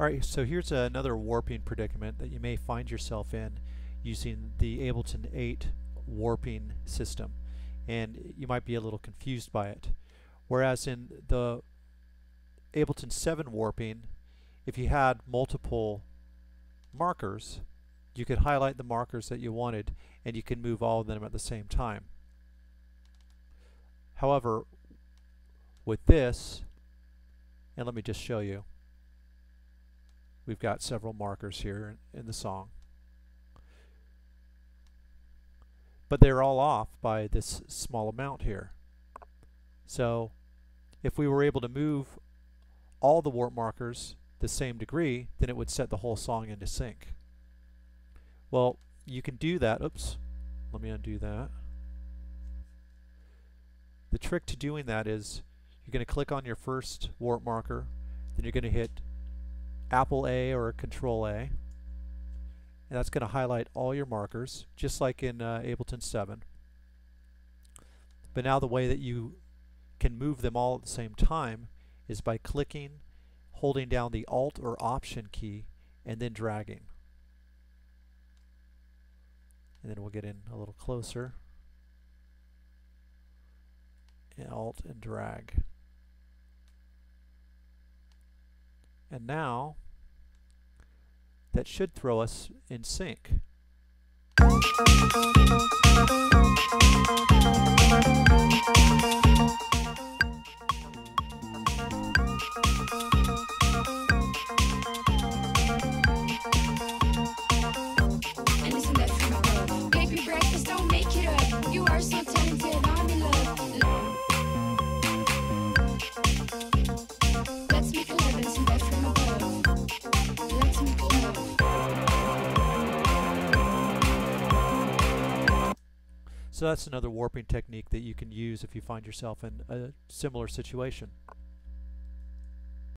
Alright, so here's another warping predicament that you may find yourself in using the Ableton 8 warping system. And you might be a little confused by it. Whereas in the Ableton 7 warping, if you had multiple markers, you could highlight the markers that you wanted and you can move all of them at the same time. However, with this, and let me just show you, we've got several markers here in the song. But they're all off by this small amount here. So if we were able to move all the warp markers the same degree, then it would set the whole song into sync. Well, you can do that. Oops. Let me undo that. The trick to doing that is you're going to click on your first warp marker, then you're going to hit Apple A or Control A, and that's going to highlight all your markers, just like in uh, Ableton 7. But now the way that you can move them all at the same time is by clicking, holding down the Alt or Option key, and then dragging. And then we'll get in a little closer. And Alt and drag. And now, that should throw us in sync. So that's another warping technique that you can use if you find yourself in a similar situation.